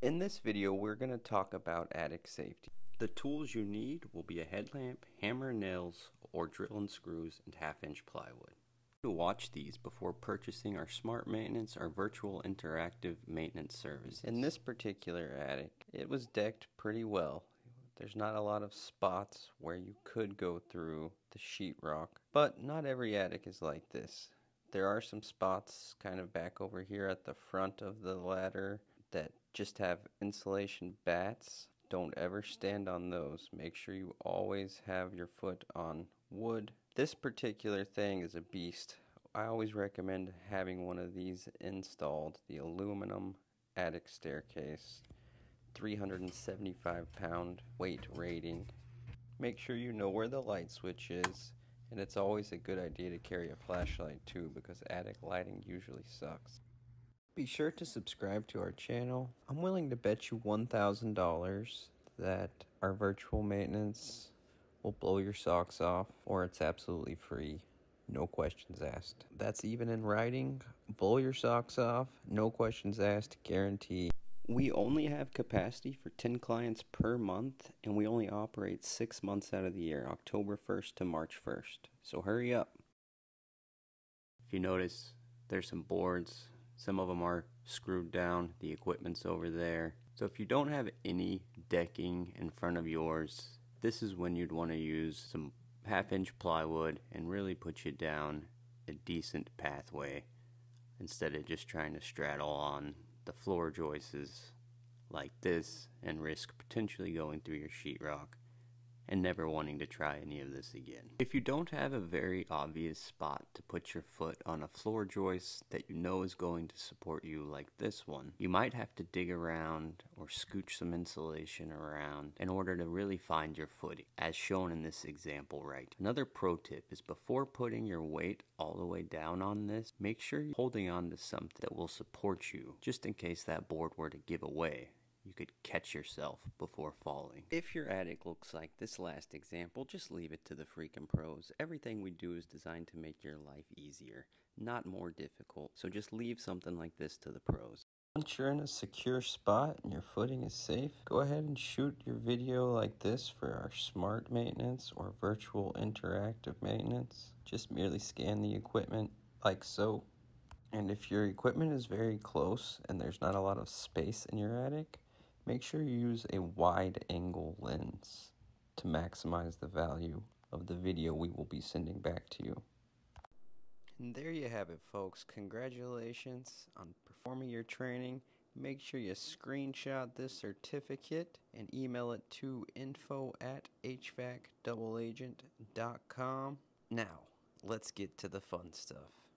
In this video, we're going to talk about attic safety. The tools you need will be a headlamp, hammer and nails, or drill and screws, and half-inch plywood. To watch these before purchasing our smart maintenance or virtual interactive maintenance service. In this particular attic, it was decked pretty well. There's not a lot of spots where you could go through the sheetrock, but not every attic is like this. There are some spots kind of back over here at the front of the ladder that just have insulation batts. Don't ever stand on those. Make sure you always have your foot on wood. This particular thing is a beast. I always recommend having one of these installed, the aluminum attic staircase. 375 pound weight rating. Make sure you know where the light switch is and it's always a good idea to carry a flashlight too because attic lighting usually sucks. Be sure to subscribe to our channel. I'm willing to bet you $1,000 that our virtual maintenance will blow your socks off or it's absolutely free. No questions asked. That's even in writing. Blow your socks off. No questions asked. Guarantee. We only have capacity for 10 clients per month, and we only operate six months out of the year, October 1st to March 1st. So hurry up. If you notice, there's some boards. Some of them are screwed down. The equipment's over there. So if you don't have any decking in front of yours, this is when you'd want to use some half inch plywood and really put you down a decent pathway instead of just trying to straddle on the floor joists like this and risk potentially going through your sheetrock and never wanting to try any of this again. If you don't have a very obvious spot to put your foot on a floor joist that you know is going to support you like this one, you might have to dig around or scooch some insulation around in order to really find your footing, as shown in this example right. Another pro tip is before putting your weight all the way down on this, make sure you're holding on to something that will support you, just in case that board were to give away you could catch yourself before falling. If your attic looks like this last example, just leave it to the freaking pros. Everything we do is designed to make your life easier, not more difficult. So just leave something like this to the pros. Once you're in a secure spot and your footing is safe, go ahead and shoot your video like this for our smart maintenance or virtual interactive maintenance. Just merely scan the equipment like so. And if your equipment is very close and there's not a lot of space in your attic, Make sure you use a wide angle lens to maximize the value of the video we will be sending back to you. And there you have it folks. Congratulations on performing your training. Make sure you screenshot this certificate and email it to info at hvacdoubleagent.com. Now, let's get to the fun stuff.